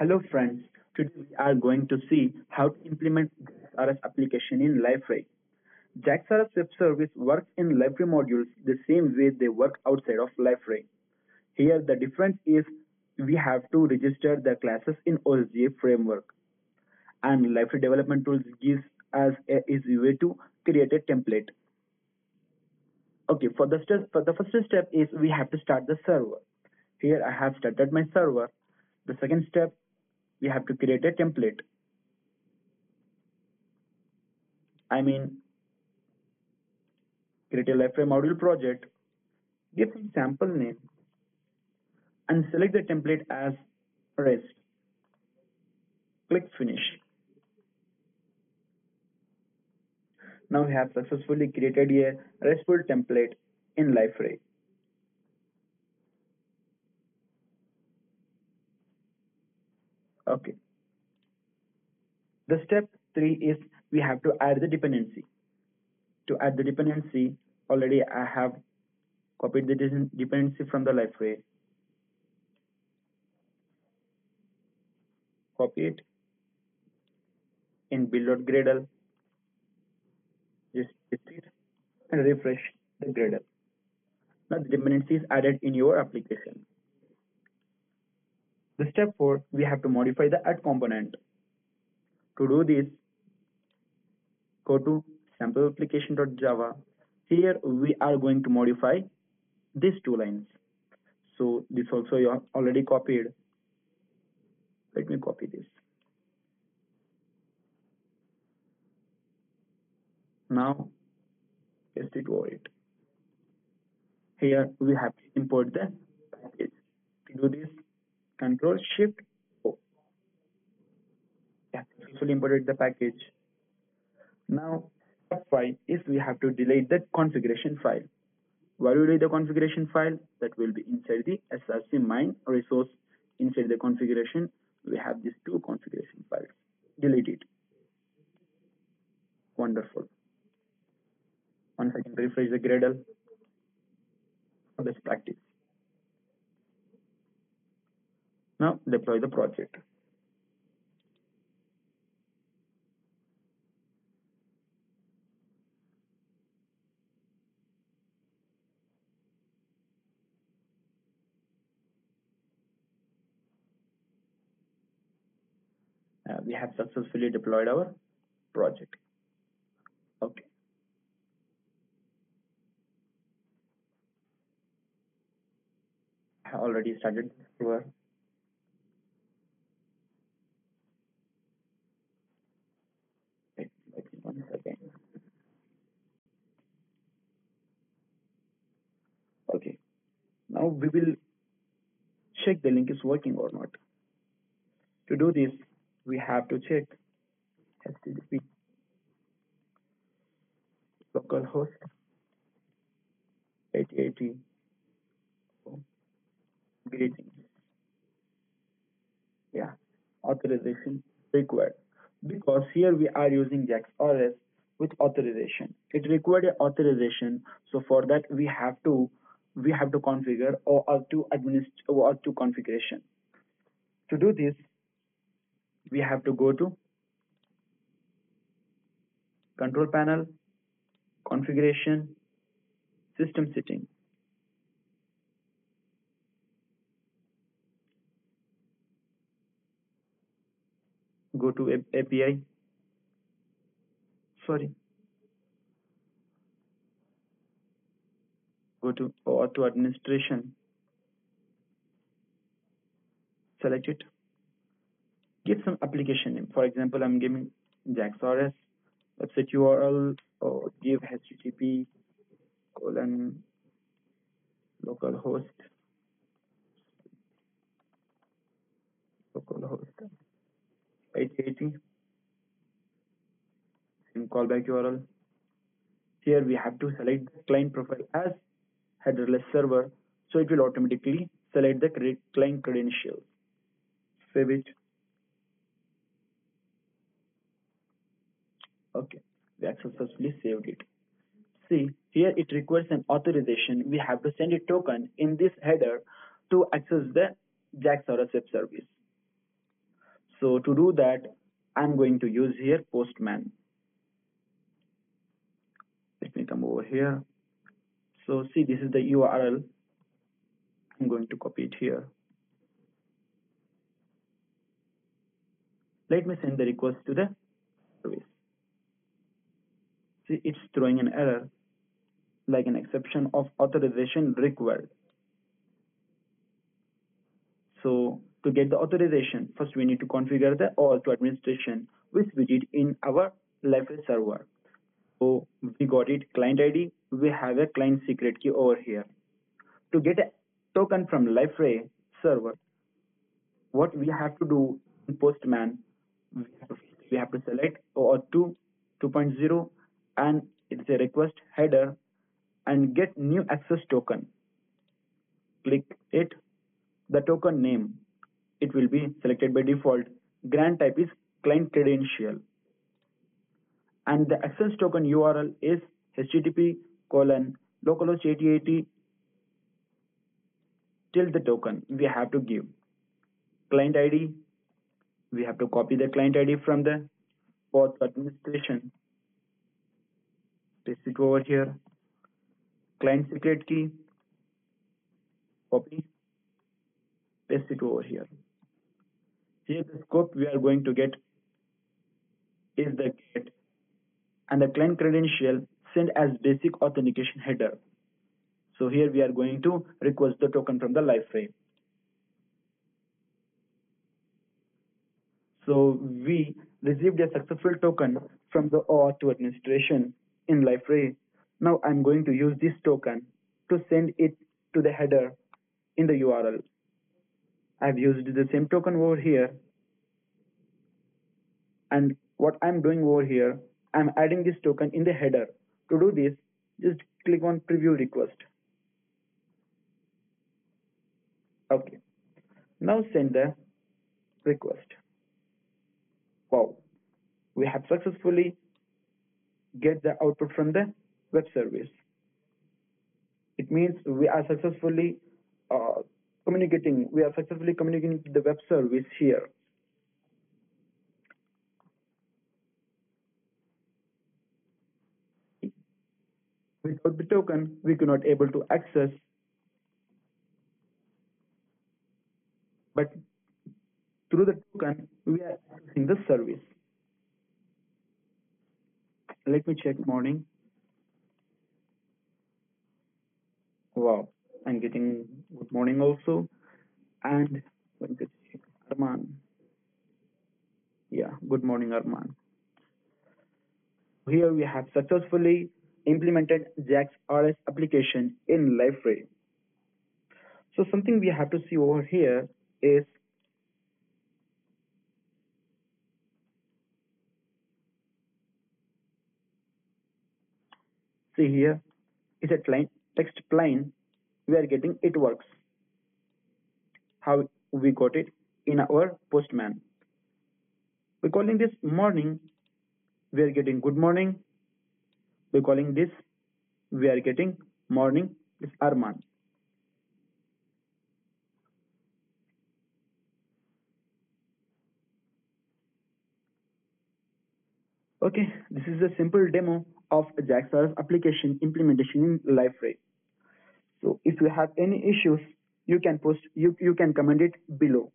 Hello friends, today we are going to see how to implement JAX-RS application in Liferay. JAX-RS web service works in Liferay modules the same way they work outside of Liferay. Here the difference is we have to register the classes in OSGi framework and Liferay development tools gives us a easy way to create a template. Okay, for the, for the first step is we have to start the server. Here I have started my server. The second step, we have to create a template. I mean, create a Liferay module project, give some sample name, and select the template as REST. Click Finish. Now we have successfully created a RESTful template in Liferay. Okay. The step three is we have to add the dependency. To add the dependency, already I have copied the dependency from the library. Copy it in build.gradle. Just hit it and refresh the Gradle. Now the dependency is added in your application. The step 4, we have to modify the add component. To do this, go to sample application.java. Here we are going to modify these two lines. So this also you have already copied. Let me copy this. Now paste it over it. Here we have to import the package. To do this, Control Shift O. Yeah, successfully imported the package. Now, step 5 is we have to delete the configuration file. Where will be the configuration file? That will be inside the src mine resource. Inside the configuration, we have these two configuration files. Delete it. Wonderful. Once can refresh the Gradle. Deploy the project. Uh, we have successfully deployed our project. Okay. I already started our okay now we will check the link is working or not. To do this we have to check http localhost 8080 greetings. Yeah authorization required. Because here we are using JAX-RS with authorization. It required authorization, so for that we have to we have to configure or to administer or to configuration. To do this, we have to go to control panel, configuration, system setting. Go to API. Sorry. To OAuth administration. Select it. Give some application name. For example i'm giving jaxrs website url or give http colon localhost. Localhost. 8080 and callback url here we have to select the client profile as headless server so it will automatically select the client credentials. Save it. Okay we successfully saved it. See here it requires an authorization. We have to send a token in this header to access the JAX-RS web service. So to do that, I'm going to use here Postman. Let me come over here. So see, this is the URL. I'm going to copy it here. Let me send the request to the service. See, it's throwing an error like an exception of authorization required. So to get the authorization, first we need to configure the OAuth administration, which we did in our Liferay server. So we got it client ID, we have a client secret key over here. To get a token from Liferay server, what we have to do in Postman, we have to, we have to select OAuth 2 2.0 and it's a request header and get new access token. Click it. The token name, it will be selected by default. Grant type is client credential. And the access token URL is http colon localhost 8080 till the token we have to give. Client ID, we have to copy the client ID from the OAuth administration. Paste it over here client secret key copy paste it over here here the scope we are going to get is the get and the client credential sent as basic authentication header so here we are going to request the token from the Liferay so we received a successful token from the OAuth administration in Liferay now I'm going to use this token to send it to the header in the URL. I've used the same token over here. And what I'm doing over here, I'm adding this token in the header. To do this, just click on preview request. Okay. Now send the request. Wow. We have successfully get the output from the web service. It means we are successfully uh, communicating, we are successfully communicating with the web service here. The token, we cannot able to access, but through the token, we are accessing the service. Let me check morning. Wow, I'm getting good morning also. And going to check Arman. Yeah, good morning, Arman. Here we have successfully implemented JAX RS application in Liferay. So something we have to see over here is see here is a client text plain we are getting it works. How we got it? In our postman. We're calling this morning. We are getting good morning we're calling this we are getting morning is arman okay this is a simple demo of JAX-RS application implementation in Liferay. So if you have any issues, you can post, you, you can comment it below.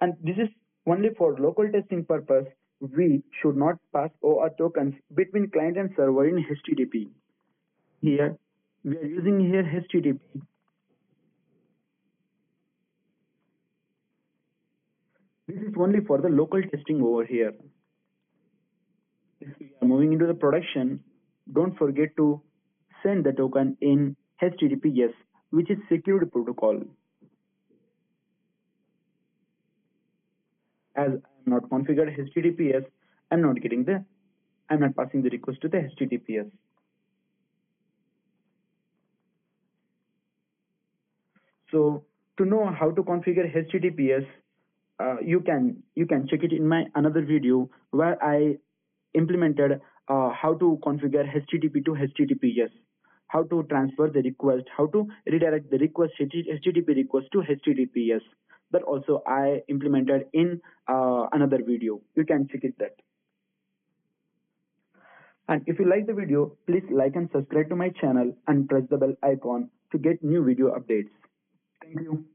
And this is only for local testing purpose. We should not pass OAuth tokens between client and server in HTTP. Here, we are using here HTTP. This is only for the local testing over here. If we are moving into the production, don't forget to send the token in HTTPS, which is security protocol. As I'm not configured HTTPS, I'm not getting the, I'm not passing the request to the HTTPS. So to know how to configure HTTPS, uh, you can you can check it in my another video where I implemented uh, how to configure HTTP to HTTPS how to transfer the request, how to redirect the request HTTP request to HTTPS. That also I implemented in uh, another video. You can check it that. And if you like the video, please like and subscribe to my channel and press the bell icon to get new video updates. Thank you.